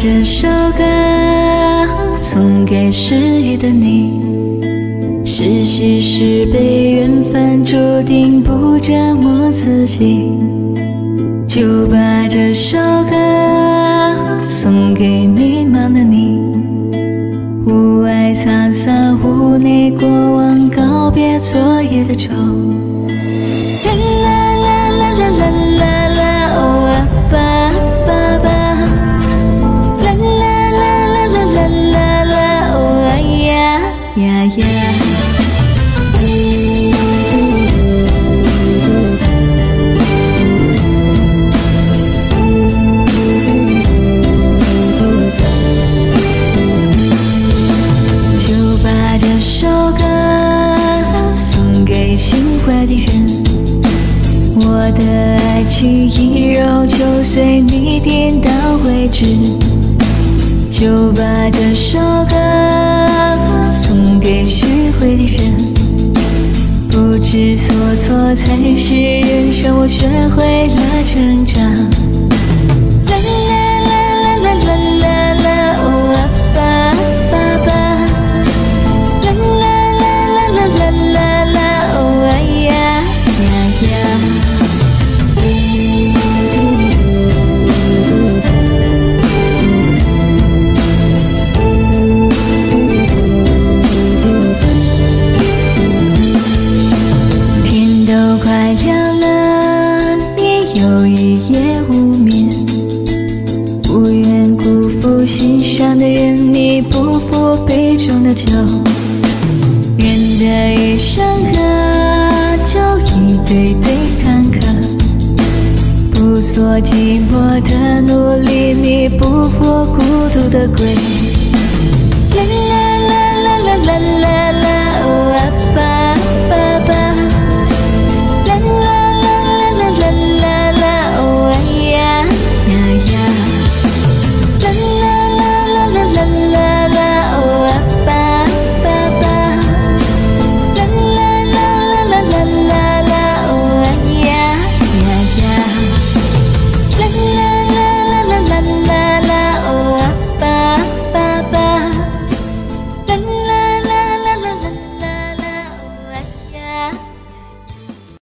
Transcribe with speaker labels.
Speaker 1: 这首歌送给失意的你。是喜是悲缘分注定不折磨自己。就把这首歌送给迷茫的你。屋外沧桑屋内过往告别昨夜的愁。的人我的爱情一揉就碎，你点到为止。就把这首歌送给虚伪的人。不知所措才是人生，我学会了成长。一夜无眠，不愿辜负心上的人，你不负杯中的酒。人的一生啊，就一堆堆坎坷。不做寂寞的奴隶，你不负孤独的鬼。